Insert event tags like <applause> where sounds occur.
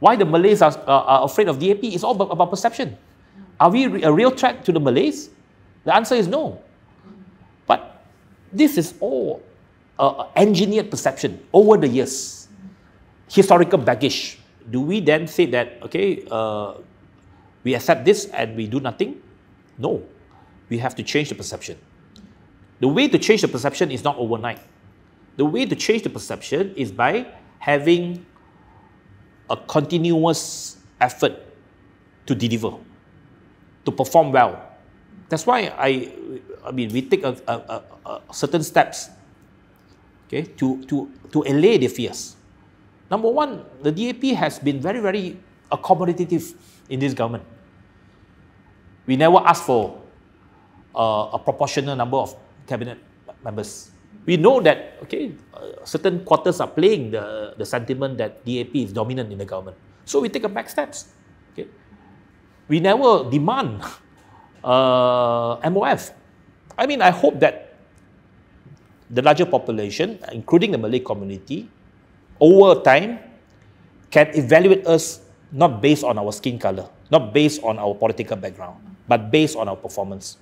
Why the Malays are, uh, are afraid of DAP is all about, perception. Are we a real threat to the Malays? The answer is no. But this is all uh, engineered perception over the years, historical baggage. Do we then say that, okay, uh, we accept this and we do nothing? No. We have to change the perception. The way to change the perception is not overnight. The way to change the perception is by having a continuous effort to deliver, to perform well. That's why I, I mean, we take a, a, a, certain steps, okay, to, to, to allay the fears. Number one, the DAP has been very, very accommodative in this government. We never asked for uh, a proportional number of cabinet members. We know that, okay, uh, certain quarters are playing the, the sentiment that DAP is dominant in the government. So we take a back steps. Okay? We never demand <laughs> uh, MOF. I mean, I hope that the larger population, including the Malay community, over time can evaluate us not based on our skin color, not based on our political background, but based on our performance.